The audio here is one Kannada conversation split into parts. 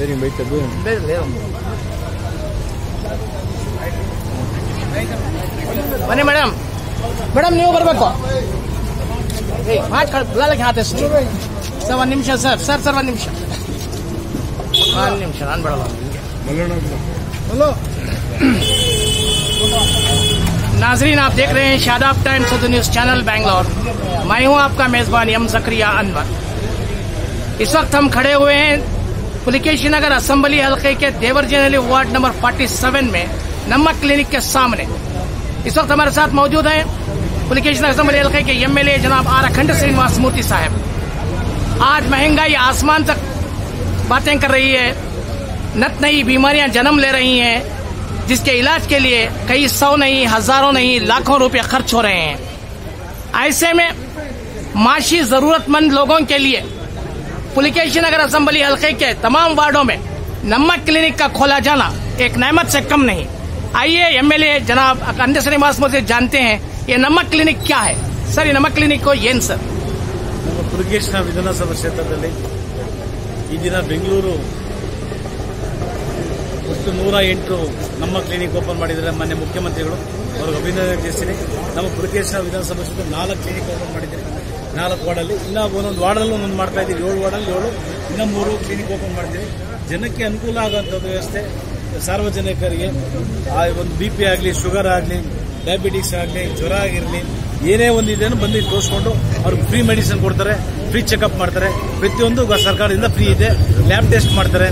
ಬೇರೆ ಬೈತದ್ದು ಬನ್ನಿ ಮೇಡಮ್ ಮೇಡಮ್ ನೀವು ಬರಬೇಕು ಮಾತು ಬಿಡಲಕ್ಕೆ ಹಾತೆ ಸರ್ ಒಂದು ನಿಮಿಷ ಸರ್ ಸರ್ ಸರ್ ಒಂದು ನಿಮಿಷ ಒಂದು ನಿಮಿಷ ನಾನು ಬಿಡಲ್ಲ ಹಲೋ नाजरीन आप देख रहे हैं Shadab times of the news channel Bangalore मैं हूं आपका मेजबान यम जक्रिया अनवर इस वक्त हम खड़े हुए हैं पुलिकेशी नगर असेंबली हल्के के देवरजनली वार्ड नंबर 47 में नमक क्लिनिक के सामने। इस वक्त हमारे साथ मौजूद हैं पुलिकेशी नगर असेंबली हल्के के एमएलए जनाब आर अखंड श्रीनिवास मूर्ति साहब। आज महँगाई आसमान तक बातें कर रही है, नत नई बीमारियाँ जन्म ले रही हैं, जिसके इलाज के लिए कई सौ नहीं, हज़ारों नहीं, लाखों रुपए खर्च हो रहे हैं। ऐसे में माशी जरूरतमंद लोगों के लिए पुलिकेशी नगर असेंबली हल्के के तमाम वार्डों में नमक क्लिनिक का खोला जाना एक नेमत से कम नहीं आइए एमएलए जनाब अखंड श्रीनिवास मुझे जानते हैं ये नमक क्लिनिक क्या है सर ये नमक क्लिनिक को येन सर ನಮ್ಮ ಪುರಕೇಶ್ನ ವಿಧಾನಸಭಾ ಕ್ಷೇತ್ರದಲ್ಲಿ ಈ ದಿನ ಬೆಂಗಳೂರು ಒಟ್ಟು ನೂರ ಎಂಟು ನಮ್ಮ ಕ್ಲಿನಿಕ್ ಓಪನ್ ಮಾಡಿದ್ದಾರೆ ಮೊನ್ನೆ ಮುಖ್ಯಮಂತ್ರಿಗಳು ಅವ್ರಿಗೆ ಅಭಿನಂದನೆ ತಿಳಿಸ್ತೀನಿ ನಮ್ಮ ಪುರಕೇಶ್ನ ವಿಧಾನಸಭಾ ಕ್ಷೇತ್ರ ನಾಲ್ಕು ಕ್ಲಿನಿಕ್ ಓಪನ್ ಮಾಡಿದ್ದೀರಿ ನಾಲ್ಕು ವಾರ್ಡಲ್ಲಿ, ಇನ್ನ ಒಂದೊಂದು ವಾರ್ಡಲ್ಲಿ ಒಂದೊಂದು ಮಾಡ್ತಾ ಇದ್ದೀವಿ. ಏಳು ವಾರ್ಡಲ್ಲಿ ಏಳು, ಇನ್ನೂ ಮೂರು ಕ್ಲಿನಿಕ್ ಓಪನ್ ಮಾಡ್ತೀವಿ. ಜನಕ್ಕೆ ಅನುಕೂಲ ಆಗುವಂಥ ವ್ಯವಸ್ಥೆ, ಸಾರ್ವಜನಿಕರಿಗೆ, ಆ ಒಂದು ಬಿ ಪಿ ಆಗಲಿ ಶುಗರ್ ಆಗಲಿ ಡಯಾಬಿಟಿಸ್ ಆಗಲಿ, ಜ್ವರ ಆಗಿರಲಿ, ಏನೇ ಒಂದು ಇದನ್ನು ಬಂದು ತೋರಿಸ್ಕೊಂಡು ಅವ್ರಿಗೆ ಫ್ರೀ ಮೆಡಿಸಿನ್ ಕೊಡ್ತಾರೆ ಫ್ರೀ ಚೆಕಪ್ ಮಾಡ್ತಾರೆ. ಪ್ರತಿಯೊಂದು ಸರ್ಕಾರದಿಂದ ಫ್ರೀ ಇದೆ. ಲ್ಯಾಬ್ ಟೆಸ್ಟ್ ಮಾಡ್ತಾರೆ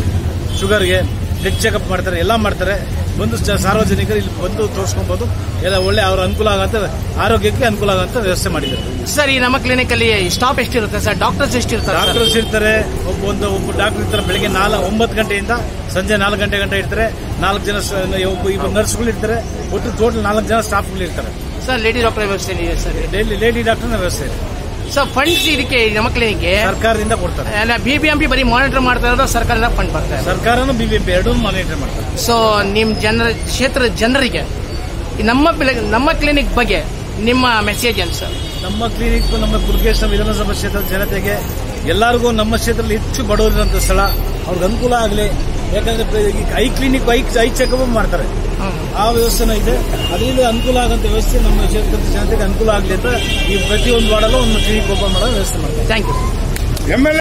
ಶುಗರ್ಗೆ ಬ್ಲಡ್ ಚೆಕಪ್ ಮಾಡ್ತಾರೆ, ಎಲ್ಲ ಮಾಡ್ತಾರೆ. ಬಂದು ಸಾರ್ವಜನಿಕರು ಇಲ್ಲಿ ಬಂದು ತೋರಿಸ್ಕೊಬೋದು. ಎಲ್ಲ ಒಳ್ಳೆ ಅವರ ಅನುಕೂಲ ಆಗಂತ ಆರೋಗ್ಯಕ್ಕೆ ಅನುಕೂಲ ಆಗಂತ ವ್ಯವಸ್ಥೆ ಮಾಡಿದ್ದಾರೆ. ಸರ್ ಈ ನಮ್ಮ ಕ್ಲಿನಿಕ್ ಅಲ್ಲಿ ಸ್ಟಾಪ್ ಎಷ್ಟಿರುತ್ತೆ ಸರ್? ಡಾಕ್ಟರ್ಸ್ ಎಷ್ಟಿರ್ತಾರೆ? ಡಾಕ್ಟರ್ಸ್ ಇರ್ತಾರೆ ಒಬ್ಬ ಒಂದು ಒಬ್ಬ ಡಾಕ್ಟರ್ ಇರ್ತಾರೆ ಬೆಳಿಗ್ಗೆ ನಾಲ್ಕು ಒಂಬತ್ತು ಗಂಟೆಯಿಂದ ಸಂಜೆ ನಾಲ್ಕು ಗಂಟೆ ಗಂಟೆ ಇರ್ತಾರೆ. ನಾಲ್ಕು ಜನ ಒಬ್ಬ ಇಬ್ಬರು ನರ್ಸ್ಗಳು ಇರ್ತಾರೆ. ಒಟ್ಟು ಟೋಟಲ್ ನಾಲ್ಕು ಜನ ಸ್ಟಾಫ್ಗಳು ಇರ್ತಾರೆ. ಸರ್ ಲೇಡಿ ಡಾಕ್ಟರ್ ವ್ಯವಸ್ಥೆ ಇದೆ ಸರ್? ಡೈಲಿ ಲೇಡಿ ಡಾಕ್ಟರ್ನ ವ್ಯವಸ್ಥೆ ಇದೆ. ಸರ್ ಫಂಡ್ಸ್ ಇದಕ್ಕೆ ನಮ್ಮ ಕ್ಲಿನಿಕ್ಗೆ ಸರ್ಕಾರದಿಂದ ಕೊಡ್ತಾರೆ. ಬಿಬಿಎಂಪಿ ಬರೀ ಮಾನಿಟರ್ ಮಾಡ್ತಾ ಇರೋದು ಸರ್ಕಾರದಿಂದ ಫಂಡ್ ಬರ್ತಾರೆ ಸರ್ಕಾರನು ಬಿಬಿಎಂಪಿ ಎರಡೂ ಮಾನಿಟರ್ ಮಾಡ್ತಾರೆ. ಸೊ ನಿಮ್ ಜನರ ಕ್ಷೇತ್ರದ ಜನರಿಗೆ ನಮ್ಮ ನಮ್ಮ ಕ್ಲಿನಿಕ್ ಬಗ್ಗೆ ನಿಮ್ಮ ಮೆಸೇಜ್ ಏನು ಸರ್ ನಮ್ಮ ಕ್ಲಿನಿಕ್ ನಮ್ಮ ಕುರುಗೇಶ್ವರ ವಿಧಾನಸಭಾ ಕ್ಷೇತ್ರದ ಜನತೆಗೆ ಎಲ್ಲರಿಗೂ ನಮ್ಮ ಕ್ಷೇತ್ರದಲ್ಲಿ ಹೆಚ್ಚು ಬಡವರಿರುವಂಥ ಸ್ಥಳ ಅವ್ರಿಗೆ ಅನುಕೂಲ ಆಗಲಿ. ಯಾಕಂದ್ರೆ ಈ eye clinic eye eye checkup ಮಾಡ್ತಾರೆ. ಆ ವ್ಯವಸ್ಥೆನೂ ಇದೆ ಅದರಿಂದ ಅನುಕೂಲ ಆಗಂತ ವ್ಯವಸ್ಥೆ ನಮ್ಮ ಕ್ಷೇತ್ರದ ಜನತೆಗೆ ಅನುಕೂಲ ಆಗಲಿ ಅಂತ ಈ ಪ್ರತಿಯೊಂದು ವಾರ್ಡಲ್ಲೂ ಒಂದು ಕ್ಲಿನಿಕ್ ಓಪನ್ ಮಾಡೋ ವ್ಯವಸ್ಥೆ ಮಾಡ್ತಾರೆ ಥ್ಯಾಂಕ್ ಯು ಎಮ್ ಎಲ್